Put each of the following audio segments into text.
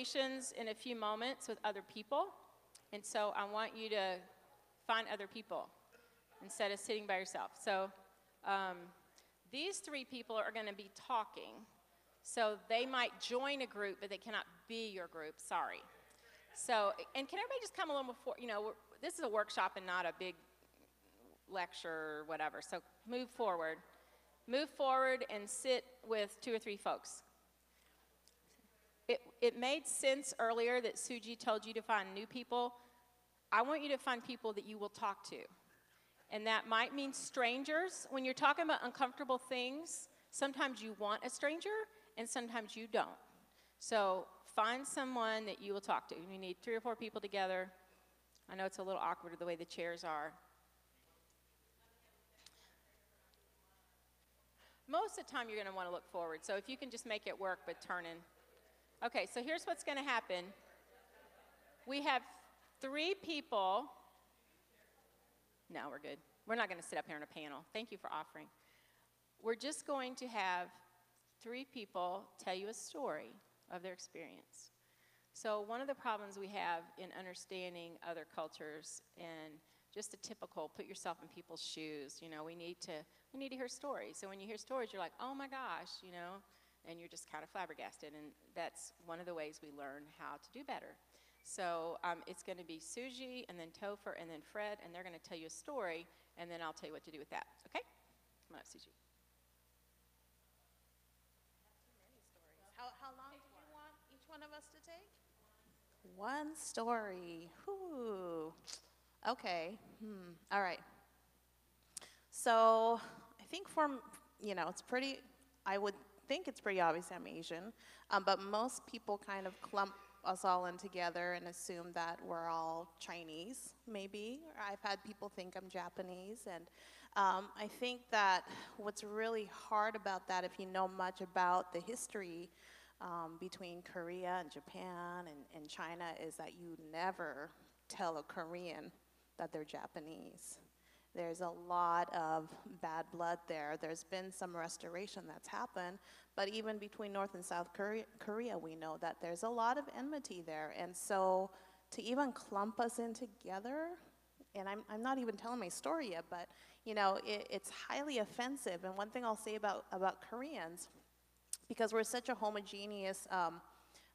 conversations in a few moments with other people. And so I want you to find other people instead of sitting by yourself. So um, these three people are going to be talking. So they might join a group, but they cannot be your group. Sorry. So, and can everybody just come a little before? You know, this is a workshop and not a big lecture or whatever. So move forward. Move forward and sit with two or three folks. It, it made sense earlier that Soo Ji told you to find new people. I want you to find people that you will talk to. And that might mean strangers. When you're talking about uncomfortable things, sometimes you want a stranger and sometimes you don't. So find someone that you will talk to. You need three or four people together. I know it's a little awkward the way the chairs are. Most of the time, you're going to want to look forward. So if you can just make it work, but turn in. Okay, so here's what's going to happen. We have three people. No, we're good. We're not going to sit up here on a panel. Thank you for offering. We're just going to have three people tell you a story of their experience. So, one of the problems we have in understanding other cultures and just a typical put yourself in people's shoes, you know, we need to we need to hear stories. So when you hear stories, you're like, "Oh my gosh," you know, and you're just kind of flabbergasted and that's one of the ways we learn how to do better. So um, it's going to be Soo Ji and then Topher and then Fred, and they're going to tell you a story, and then I'll tell you what to do with that. Okay? Come on up, Soo Ji. How, how long do you want each one of us to take? One story. Whew. Okay. Hmm. All right. So I think for, you know, it's pretty, I would think it's pretty obvious I'm Asian, um, but most people kind of clump us all in together and assume that we're all Chinese, maybe. I've had people think I'm Japanese, and um, I think that what's really hard about that, if you know much about the history um, between Korea and Japan and, and China, is that you never tell a Korean that they're Japanese. There's a lot of bad blood there. There's been some restoration that's happened, but even between North and South Korea, Korea, we know that there's a lot of enmity there. And so to even clump us in together, and I'm, I'm not even telling my story yet, but you know, it, it's highly offensive. And one thing I'll say about, about Koreans, because we're such a homogeneous um,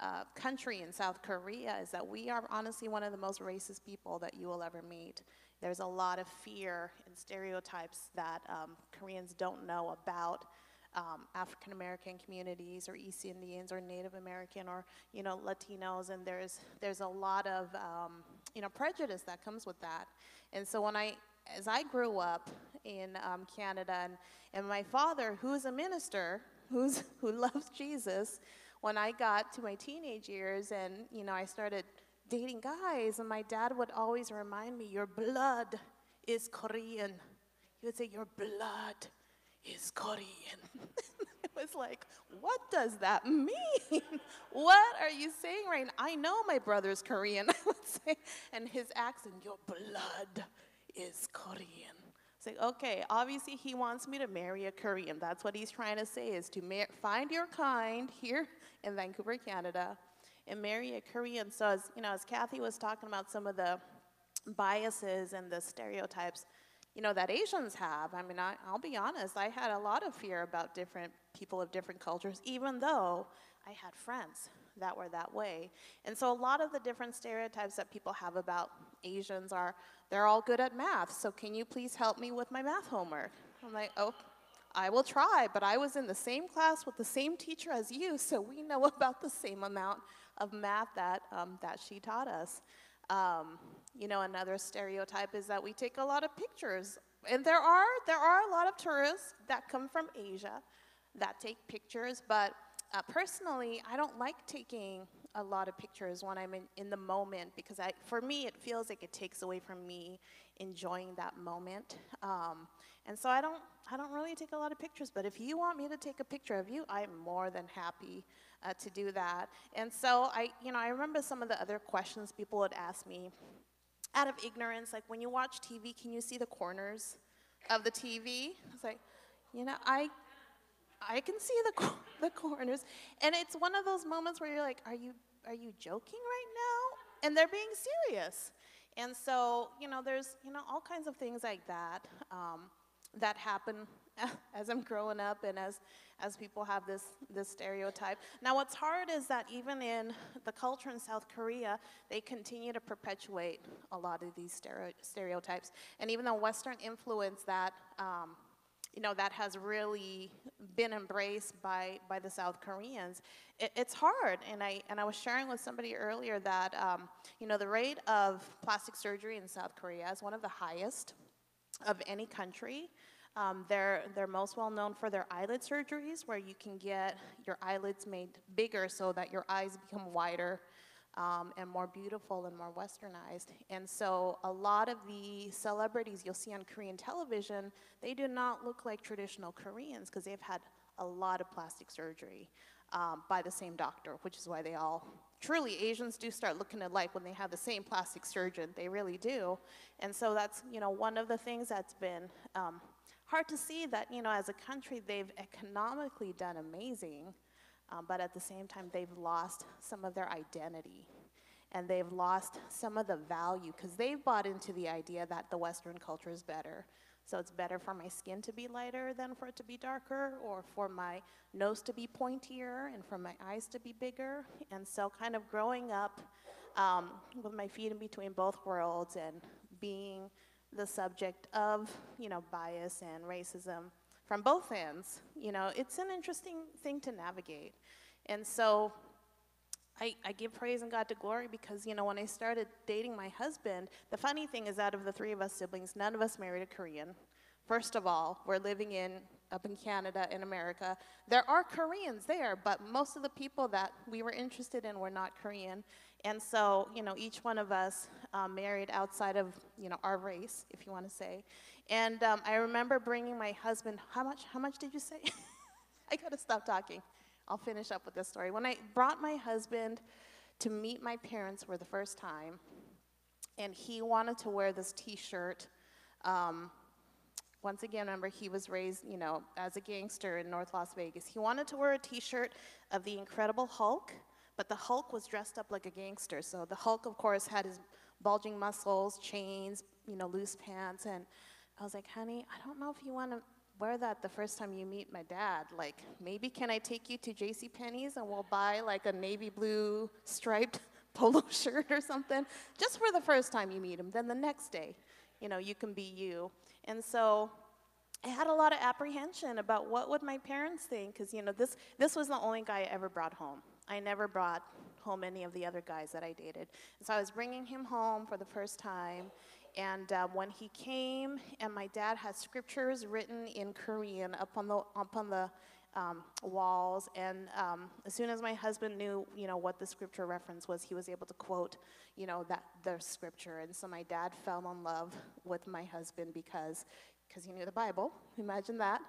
uh, country in South Korea, is that we are honestly one of the most racist people that you will ever meet. There's a lot of fear and stereotypes that um, Koreans don't know about um, African American communities or East Indians or Native American or you know Latinos, and there's there's a lot of um, you know prejudice that comes with that. And so when I as I grew up in um, Canada, and, and my father, who is a minister, who's who loves Jesus, when I got to my teenage years, and you know I started dating guys, and my dad would always remind me, Your blood is Korean. He would say, Your blood is Korean. it was like, What does that mean? what are you saying right? I know my brother's Korean, I would say. And his accent, Your blood is Korean. It's like, okay, obviously he wants me to marry a Korean. That's what he's trying to say is to mar- find your kind here in Vancouver, Canada and marry a Korean. So as you know, as Kathy was talking about some of the biases and the stereotypes, you know, that Asians have. I mean, I, I'll be honest, I had a lot of fear about different people of different cultures, even though I had friends that were that way. And so a lot of the different stereotypes that people have about Asians are, they're all good at math, so can you please help me with my math homework? I'm like, oh, I will try, but I was in the same class with the same teacher as you, so we know about the same amount of math that, um, that she taught us. Um, you know, another stereotype is that we take a lot of pictures. And there are, there are a lot of tourists that come from Asia that take pictures, but uh, personally, I don't like taking a lot of pictures when I'm in, in the moment because I, for me, it feels like it takes away from me enjoying that moment. Um, and so I don't, I don't really take a lot of pictures, but if you want me to take a picture of you, I'm more than happy uh, to do that. And so I, you know, I remember some of the other questions people would ask me out of ignorance, like when you watch TV, can you see the corners of the TV? It's like, you know, I, I can see the, the corners. And it's one of those moments where you're like, are you are you joking right now? And they're being serious. And so, you know, there's, you know, all kinds of things like that um, that happen as I'm growing up and as, as people have this, this stereotype. Now, what's hard is that even in the culture in South Korea, they continue to perpetuate a lot of these stereo- stereotypes. And even the Western influence that, um, you know, that has really been embraced by, by the South Koreans, it, it's hard. And I, and I was sharing with somebody earlier that, um, you know, the rate of plastic surgery in South Korea is one of the highest of any country. Um, they're, they're most well known for their eyelid surgeries, where you can get your eyelids made bigger so that your eyes become wider um, and more beautiful and more westernized. And so, a lot of the celebrities you'll see on Korean television, they do not look like traditional Koreans because they've had a lot of plastic surgery um, by the same doctor, which is why they all truly Asians do start looking alike when they have the same plastic surgeon. They really do. And so that's you know one of the things that's been um, hard to see that, you know, as a country, they've economically done amazing, um, but at the same time, they've lost some of their identity. And they've lost some of the value because they've bought into the idea that the Western culture is better. So it's better for my skin to be lighter than for it to be darker, or for my nose to be pointier and for my eyes to be bigger. And so, kind of growing up um, with my feet in between both worlds and being the subject of, you know, bias and racism from both ends, you know, it's an interesting thing to navigate. And so I, I, give praise and God to glory because, you know, when I started dating my husband, the funny thing is, out of the three of us siblings, none of us married a Korean. First of all, we're living in up in Canada in America. There are Koreans there, but most of the people that we were interested in were not Korean. And so, you know, each one of us um, married outside of, you know, our race, if you want to say. And um, I remember bringing my husband, how much, how much did you say? I got to stop talking. I'll finish up with this story. When I brought my husband to meet my parents for the first time, and he wanted to wear this T-shirt. Um, once again, remember he was raised, you know, as a gangster in North Las Vegas. He wanted to wear a T-shirt of the Incredible Hulk, but the Hulk was dressed up like a gangster. So the Hulk, of course, had his bulging muscles, chains, you know, loose pants. And I was like, honey, I don't know if you want to wear that the first time you meet my dad. Like, maybe can I take you to J.C. Penney's and we'll buy like a navy blue striped polo shirt or something, just for the first time you meet him. Then the next day, you know, you can be you. And so I had a lot of apprehension about what would my parents think, because you know, this this was the only guy I ever brought home. I never brought home any of the other guys that I dated. And so I was bringing him home for the first time. And uh, when he came, and my dad had scriptures written in Korean up on the, up on the um, walls. And um, as soon as my husband knew, you know, what the scripture reference was, he was able to quote, you know, that the scripture. And so my dad fell in love with my husband because because he knew the Bible. Imagine that.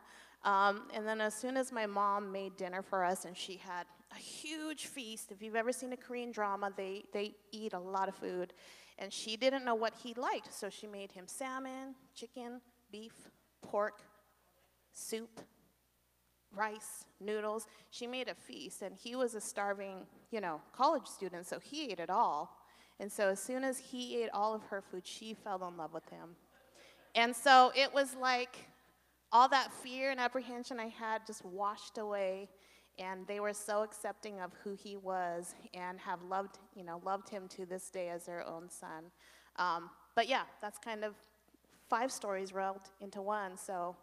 Um, and then as soon as my mom made dinner for us, and she had a huge feast. If you've ever seen a Korean drama, they, they eat a lot of food. And she didn't know what he liked, so she made him salmon, chicken, beef, pork, soup, rice, noodles. She made a feast, and he was a starving, you know, college student, so he ate it all. And so as soon as he ate all of her food, she fell in love with him. And so it was like all that fear and apprehension I had just washed away and they were so accepting of who he was and have loved, you know, loved him to this day as their own son. Um, but yeah, that's kind of five stories rolled into one. So.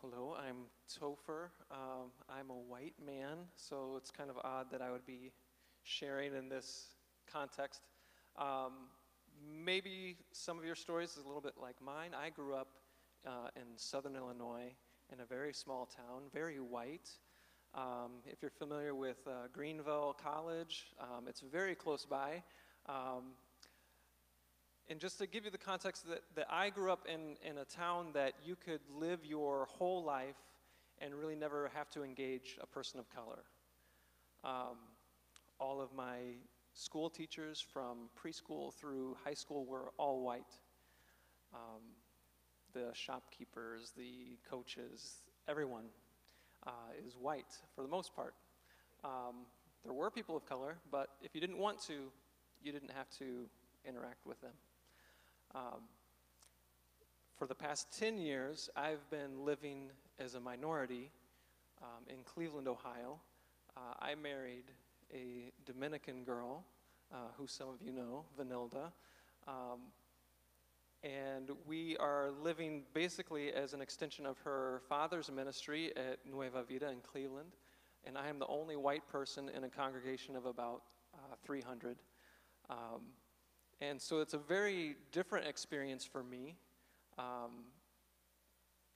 Hello, I'm Topher. Um, I'm a white man, so it's kind of odd that I would be sharing in this context. Um, maybe some of your stories is a little bit like mine. I grew up uh, in southern Illinois in a very small town, very white. Um, if you're familiar with uh, Greenville College, um, it's very close by. Um, and just to give you the context that, that I grew up in, in a town that you could live your whole life and really never have to engage a person of color. Um, all of my school teachers from preschool through high school were all white. Um, the shopkeepers, the coaches, everyone uh, is white for the most part. Um, there were people of color, but if you didn't want to, you didn't have to interact with them. Um, for the past 10 years, I've been living as a minority um, in Cleveland, Ohio. Uh, I married Dominican girl, uh, who some of you know, Vanilda. Um, and we are living basically as an extension of her father's ministry at Nueva Vida in Cleveland. And I am the only white person in a congregation of about uh, 300. Um, and so it's a very different experience for me. Um,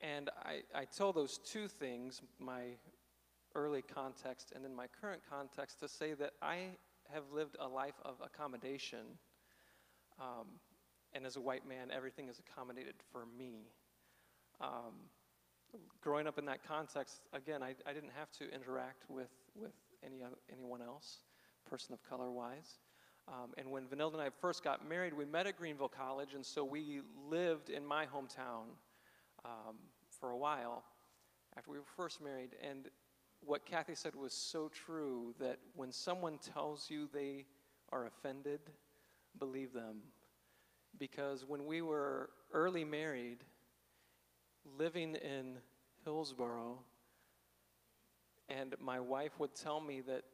and I, I tell those two things, my early context and then my current context, to say that I have lived a life of accommodation. Um, and as a white man, everything is accommodated for me. Um, growing up in that context, again, I, I didn't have to interact with, with any, anyone else, person of color wise. Um, and when Vanilda and I first got married, we met at Greenville College, and so we lived in my hometown um, for a while after we were first married. And what Kathy said was so true that when someone tells you they are offended, believe them. Because when we were early married, living in Hillsboro, and my wife would tell me that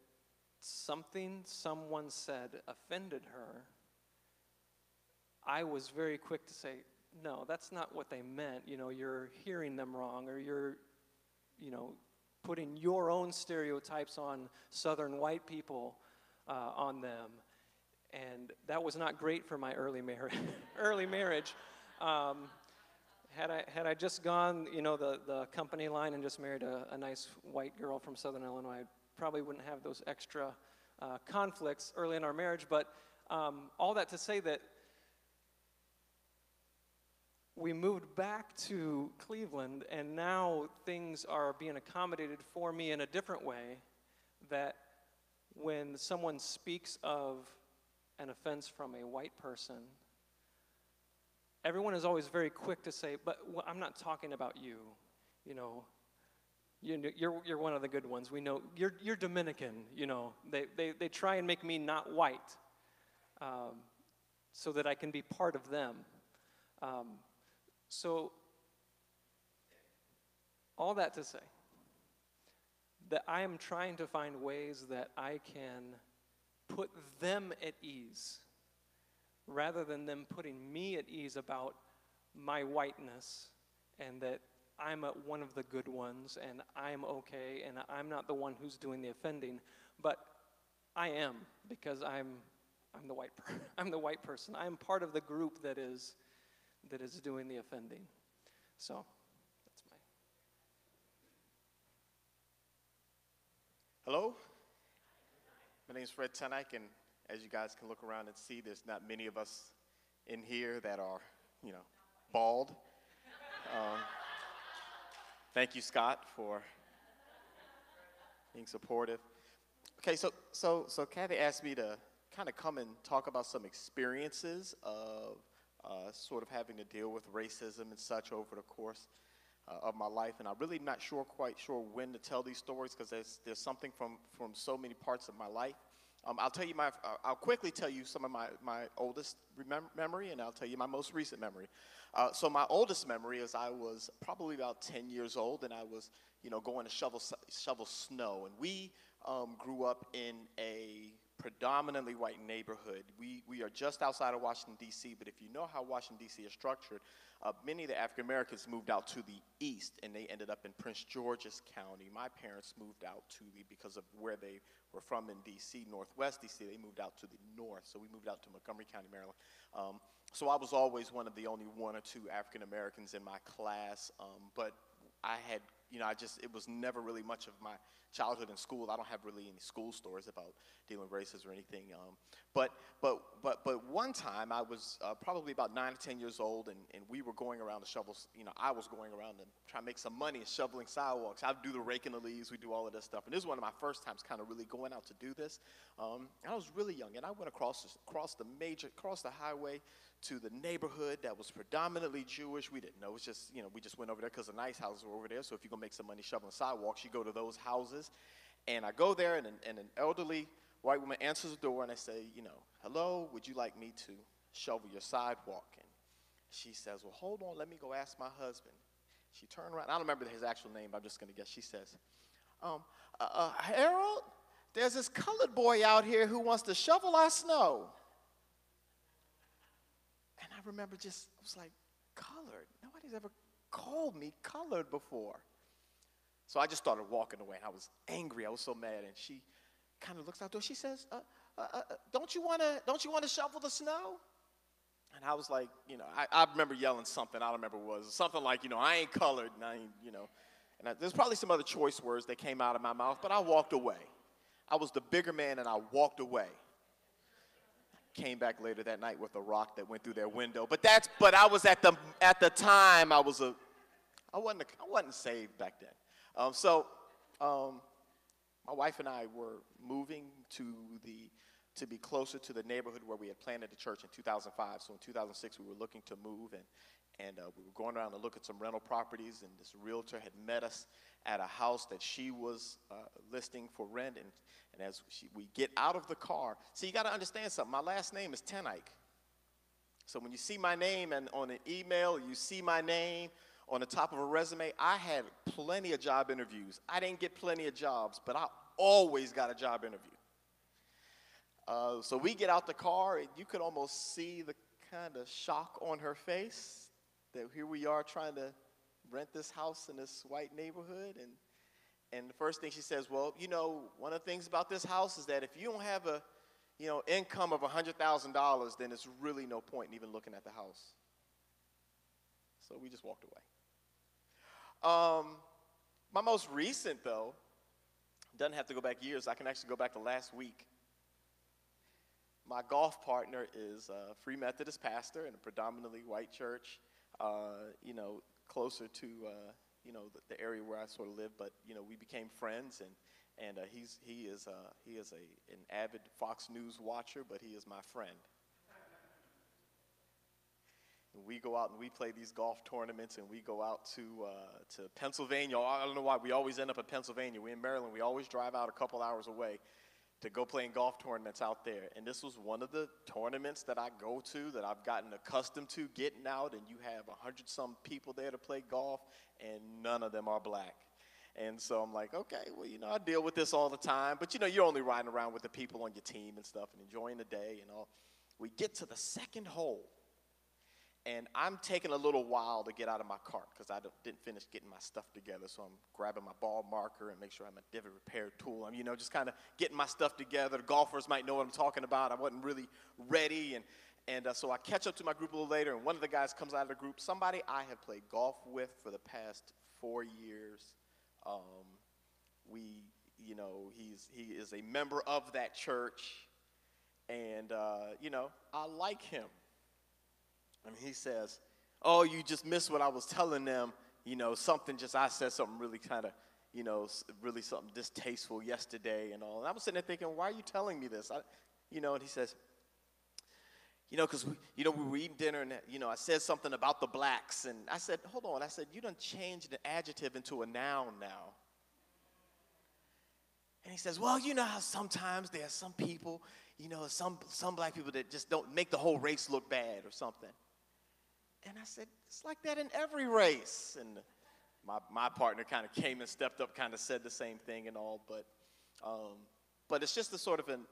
something someone said offended her, I was very quick to say, no, that's not what they meant. You know, you're hearing them wrong, or you're, you know, putting your own stereotypes on Southern white people uh, on them. And that was not great for my early, mar- early marriage. Um, had I, had I just gone, you know, the, the company line and just married a, a nice white girl from Southern Illinois, I probably wouldn't have those extra uh, conflicts early in our marriage. But um, all that to say that we moved back to Cleveland, and now things are being accommodated for me in a different way. That when someone speaks of an offense from a white person, everyone is always very quick to say, But well, I'm not talking about you. You know, you, you're, you're one of the good ones. We know you're, you're Dominican. You know, they, they, they try and make me not white um, so that I can be part of them. Um, so, all that to say that I am trying to find ways that I can put them at ease rather than them putting me at ease about my whiteness and that I'm a, one of the good ones and I'm okay and I'm not the one who's doing the offending, but I am because I'm, I'm, the, white per- I'm the white person. I'm part of the group that is that is doing the offending. So that's my. Hello, my name is Fred TenEyck, and as you guys can look around and see, there's not many of us in here that are, you know, bald. Um, thank you, Scott, for being supportive. Okay, so so so Kathy asked me to kind of come and talk about some experiences of uh, sort of having to deal with racism and such over the course uh, of my life. And I'm really not sure, quite sure when to tell these stories because there's, there's something from, from so many parts of my life. Um, I'll tell you my, uh, I'll quickly tell you some of my, my oldest remem- memory and I'll tell you my most recent memory. Uh, so my oldest memory is I was probably about 10 years old and I was, you know, going to shovel, shovel snow. And we um, grew up in a predominantly white neighborhood. We, we are just outside of Washington, D.C., but if you know how Washington, D.C. is structured, uh, many of the African Americans moved out to the east and they ended up in Prince George's County. My parents moved out to the, because of where they were from in D.C., Northwest D.C., they moved out to the north. So we moved out to Montgomery County, Maryland. Um, so I was always one of the only one or two African Americans in my class, um, but I had, you know, I just, it was never really much of my childhood in school. I don't have really any school stories about dealing with races or anything. Um, but, but, but, but one time I was uh, probably about nine or 10 years old and, and we were going around to shovel, you know, I was going around and trying to make some money shoveling sidewalks. I'd do the raking the leaves, we do all of this stuff. And this was one of my first times kind of really going out to do this. Um, I was really young and I went across, across the major, across the highway to the neighborhood that was predominantly Jewish. We didn't know. It was just, you know, we just went over there because the nice houses were over there. So if you're going to make some money shoveling sidewalks, you go to those houses. And I go there, and an, and an elderly white woman answers the door, and I say, you know, hello, would you like me to shovel your sidewalk? And she says, well, hold on, let me go ask my husband. She turned around. I don't remember his actual name, but I'm just going to guess. She says, um, uh, uh, Harold, there's this colored boy out here who wants to shovel our snow. Remember just, I was like, colored? Nobody's ever called me colored before. So I just started walking away. And I was angry. I was so mad. And she kind of looks out the door. She says, uh, uh, uh, "Don't you want to? Don't you want to shovel the snow?" And I was like, you know, I, I remember yelling something. I don't remember what it was. Something like, you know, I ain't colored, and I ain't, you know. And I, there's probably some other choice words that came out of my mouth, but I walked away. I was the bigger man, and I walked away. Came back later that night with a rock that went through their window. But that's, but I was at the at the time I was a, I wasn't a, I wasn't saved back then. Um, so, um, my wife and I were moving to the to be closer to the neighborhood where we had planted the church in 2005. So in 2006, we were looking to move, and and uh, we were going around to look at some rental properties. And this realtor had met us at a house that she was uh, listing for rent. And and as she, we get out of the car, see, you got to understand something. My last name is TenEyck. So when you see my name and on an email, you see my name on the top of a resume. I had plenty of job interviews. I didn't get plenty of jobs, but I always got a job interview. Uh, so we get out the car, and you could almost see the kind of shock on her face that here we are trying to rent this house in this white neighborhood. And, and the first thing she says, well, you know, one of the things about this house is that if you don't have a, you know, income of $100,000, then it's really no point in even looking at the house. So we just walked away. Um, my most recent, though, doesn't have to go back years. I can actually go back to last week. My golf partner is a Free Methodist pastor in a predominantly white church, uh, you know, closer to, uh, you know, the, the, area where I sort of live. But, you know, we became friends, and, and uh, he's, he is, uh, he is a, an avid Fox News watcher, but he is my friend. And we go out and we play these golf tournaments, and we go out to, uh, to Pennsylvania. I don't know why, we always end up in Pennsylvania. We're in Maryland, we always drive out a couple hours away to go play in golf tournaments out there. And this was one of the tournaments that I go to that I've gotten accustomed to getting out, and you have a hundred some people there to play golf, and none of them are black. And so I'm like, okay, well, you know, I deal with this all the time, but you know, you're only riding around with the people on your team and stuff and enjoying the day and all. We get to the second hole, and I'm taking a little while to get out of my cart because I didn't finish getting my stuff together. So I'm grabbing my ball marker and make sure I have my divot repair tool. I'm, you know, just kind of getting my stuff together. The golfers might know what I'm talking about. I wasn't really ready. And, and uh, so I catch up to my group a little later, and one of the guys comes out of the group, somebody I have played golf with for the past four years. Um, we, you know, he's, he is a member of that church. And, uh, you know, I like him. And he says, Oh, you just missed what I was telling them. You know, something just, I said something really kind of, you know, really something distasteful yesterday and all. And I was sitting there thinking, Why are you telling me this? I, you know, and he says, you know, because, you know, we were eating dinner and, you know, I said something about the blacks. And I said, hold on. I said, you done changed an adjective into a noun now. And he says, well, you know how sometimes there are some people, you know, some, some black people that just don't make the whole race look bad or something. And I said, it's like that in every race. And my, my partner kind of came and stepped up, kind of said the same thing and all. But, um, but it's just the sort of an,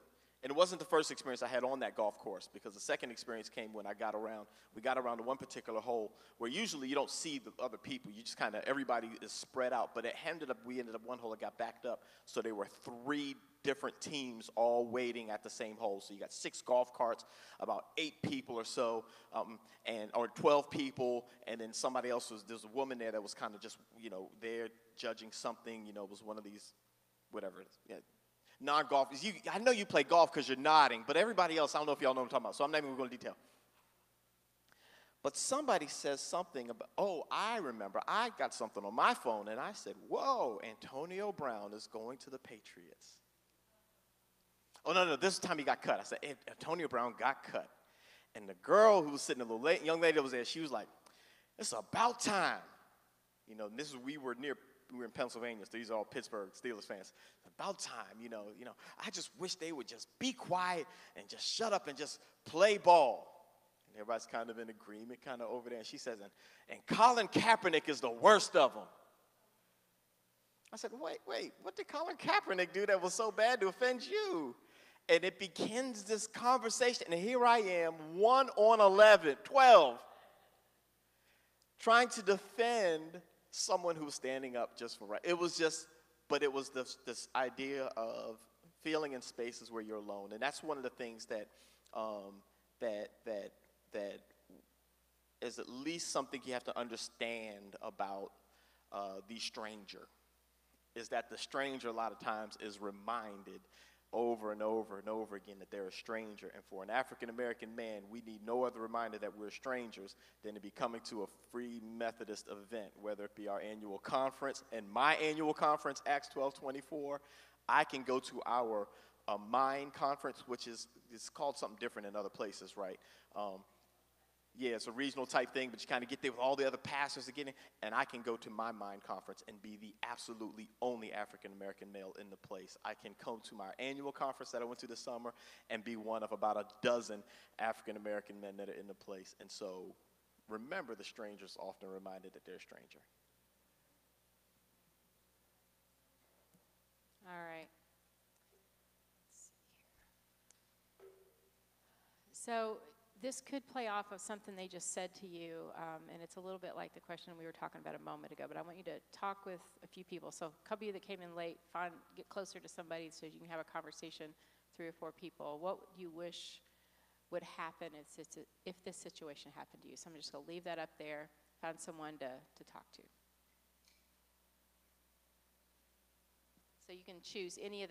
and it wasn't the first experience I had on that golf course because the second experience came when I got around. We got around to one particular hole where usually you don't see the other people. You just kind of, everybody is spread out. But it ended up, we ended up one hole that got backed up. So there were three different teams all waiting at the same hole. So you got six golf carts, about eight people or so, um, and or 12 people, and then somebody else was there's a woman there that was kind of just you know there judging something. You know, it was one of these, whatever. Yeah, non-golfers. You, I know you play golf because you're nodding, but everybody else, I don't know if y'all know what I'm talking about. So I'm not even going to detail. But somebody says something about, oh, I remember, I got something on my phone, and I said, whoa, Antonio Brown is going to the Patriots. Oh, no, no, this time he got cut. I said, Antonio Brown got cut. And the girl who was sitting, the little young lady that was there, she was like, "It's about time." You know, this is we were near we were in Pennsylvania, so these are all Pittsburgh Steelers fans. About time, you know, you know. I just wish they would just be quiet and just shut up and just play ball. And everybody's kind of in agreement, kind of over there. And she says, and, and Colin Kaepernick is the worst of them. I said, wait, wait, what did Colin Kaepernick do that was so bad to offend you? And it begins this conversation, and here I am, one on 11, 12, trying to defend someone who was standing up just for right. It was just, but it was this, this idea of feeling in spaces where you're alone, and that's one of the things that um, that that that is at least something you have to understand about uh, the stranger. Is that the stranger a lot of times is reminded over and over and over again that they're a stranger. And for an African American man, we need no other reminder that we're strangers than to be coming to a free Methodist event, whether it be our annual conference. And my annual conference, Acts 12 24, I can go to our uh, Mind conference, which is it's called something different in other places, right? Um, yeah, it's a regional type thing, but you kind of get there with all the other pastors again, and I can go to my mind conference and be the absolutely only African American male in the place. I can come to my annual conference that I went to this summer and be one of about a dozen African American men that are in the place. And so remember, the stranger's often reminded that they're a stranger. All right. So this could play off of something they just said to you, um, and it's a little bit like the question we were talking about a moment ago. But I want you to talk with a few people. So a couple of you that came in late, find get closer to somebody so you can have a conversation. Three or four people. What do you wish would happen if if this situation happened to you? So I'm just going to leave that up there. Find someone to, to talk to. So you can choose any of